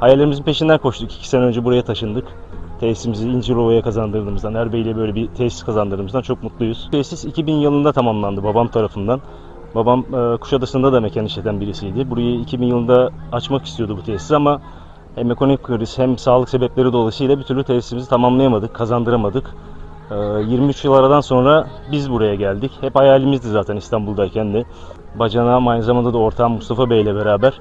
Hayallerimizin peşinden koştuk. İki sene önce buraya taşındık. Tesisimizi İncirova'ya kazandırdığımızdan, Erbeyli'ye böyle bir tesis kazandırdığımızdan çok mutluyuz. Tesis 2000 yılında tamamlandı babam tarafından. Babam e, Kuşadası'nda da mekan işleten birisiydi. Burayı 2000 yılında açmak istiyordu bu tesisi ama hem ekonomik kriz hem sağlık sebepleri dolayısıyla bir türlü tesisimizi tamamlayamadık, kazandıramadık. E, 23 yıl aradan sonra biz buraya geldik. Hep hayalimizdi zaten İstanbul'dayken de. Bacanağım aynı zamanda da ortağım Mustafa Bey ile beraber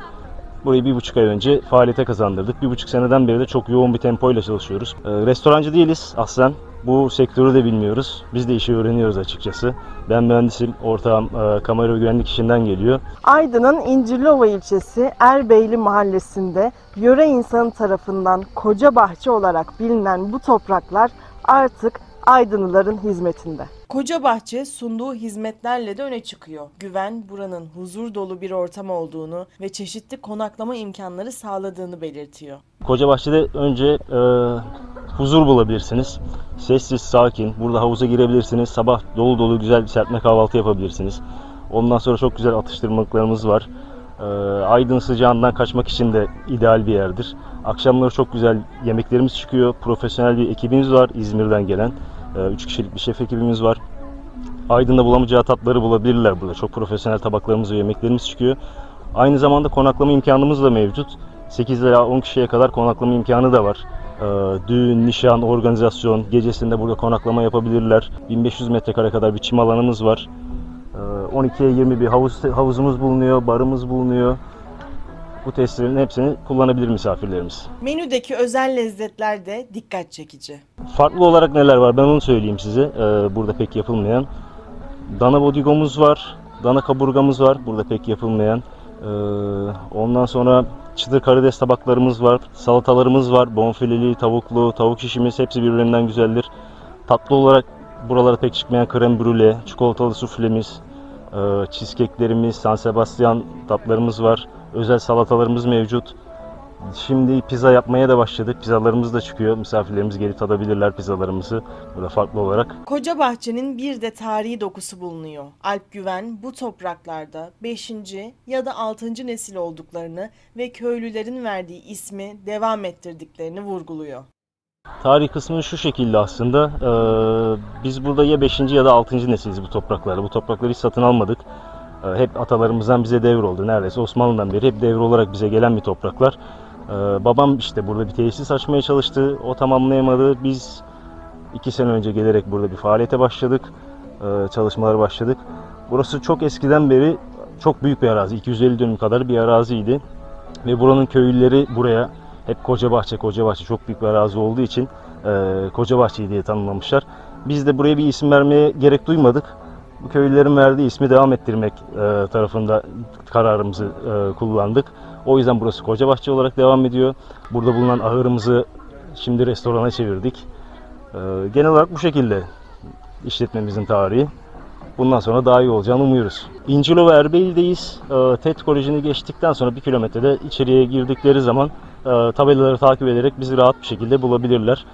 Burayı bir buçuk ay önce faaliyete kazandırdık. Bir buçuk seneden beri de çok yoğun bir tempoyla çalışıyoruz. Ee, restorancı değiliz aslen. Bu sektörü de bilmiyoruz. Biz de işi öğreniyoruz açıkçası. Ben mühendisim, ortağım e, kamera ve güvenlik işinden geliyor. Aydın'ın İncirlova ilçesi Erbeyli mahallesinde yöre insanı tarafından koca bahçe olarak bilinen bu topraklar artık Aydınlıların hizmetinde. Koca bahçe sunduğu hizmetlerle de öne çıkıyor. Güven buranın huzur dolu bir ortam olduğunu ve çeşitli konaklama imkanları sağladığını belirtiyor. Kocabaşçı'da önce e, huzur bulabilirsiniz. Sessiz, sakin. Burada havuza girebilirsiniz. Sabah dolu dolu güzel bir serpme kahvaltı yapabilirsiniz. Ondan sonra çok güzel atıştırmalıklarımız var. E, Aydın sıcağından kaçmak için de ideal bir yerdir. Akşamları çok güzel yemeklerimiz çıkıyor. Profesyonel bir ekibimiz var İzmir'den gelen. 3 kişilik bir şef ekibimiz var. Aydın'da bulamayacağı tatları bulabilirler burada. Çok profesyonel tabaklarımız ve yemeklerimiz çıkıyor. Aynı zamanda konaklama imkanımız da mevcut. 8 ila 10 kişiye kadar konaklama imkanı da var. Ee, Düğün, nişan, organizasyon, gecesinde burada konaklama yapabilirler. 1500 metrekare kadar bir çim alanımız var. Ee, 12'ye 20 bir havuz, havuzumuz bulunuyor, barımız bulunuyor. Bu tesislerin hepsini kullanabilir misafirlerimiz. Menüdeki özel lezzetler de dikkat çekici. Farklı olarak neler var ben onu söyleyeyim size. Ee, burada pek yapılmayan. Dana bodigomuz var. Dana kaburgamız var. Burada pek yapılmayan. Ee, ondan sonra çıtır karides tabaklarımız var. Salatalarımız var. Bonfileli, tavuklu, tavuk şişimiz hepsi birbirinden güzeldir. Tatlı olarak buralara pek çıkmayan krem brûlée, çikolatalı suflemiz, e, cheesecake'lerimiz, San Sebastian tatlarımız var. Özel salatalarımız mevcut. Şimdi pizza yapmaya da başladık. Pizzalarımız da çıkıyor. Misafirlerimiz gelip tadabilirler pizzalarımızı burada farklı olarak. Koca bahçenin bir de tarihi dokusu bulunuyor. Alp Güven bu topraklarda 5. ya da 6. nesil olduklarını ve köylülerin verdiği ismi devam ettirdiklerini vurguluyor. Tarih kısmı şu şekilde aslında. Ee, biz burada ya 5. ya da 6. nesiliz bu topraklarda. Bu toprakları hiç satın almadık. Ee, hep atalarımızdan bize devir oldu. Neredeyse Osmanlı'dan beri hep devir olarak bize gelen bir topraklar. Ee, babam işte burada bir tesis açmaya çalıştı. O tamamlayamadı. Biz iki sene önce gelerek burada bir faaliyete başladık. Ee, çalışmalara başladık. Burası çok eskiden beri çok büyük bir arazi. 250 dönüm kadar bir araziydi. Ve buranın köylüleri buraya hep Kocabahçe, Kocabahçe çok büyük bir arazi olduğu için e, Kocabahçe diye tanımlamışlar. Biz de buraya bir isim vermeye gerek duymadık. Bu köylülerin verdiği ismi devam ettirmek e, tarafında kararımızı e, kullandık. O yüzden burası Kocabahçe olarak devam ediyor. Burada bulunan ahırımızı şimdi restorana çevirdik. E, genel olarak bu şekilde işletmemizin tarihi. Bundan sonra daha iyi olacağını umuyoruz. İncilova Erbeyli'deyiz. E, TED Koleji'ni geçtikten sonra bir kilometrede içeriye girdikleri zaman e, tabelaları takip ederek bizi rahat bir şekilde bulabilirler.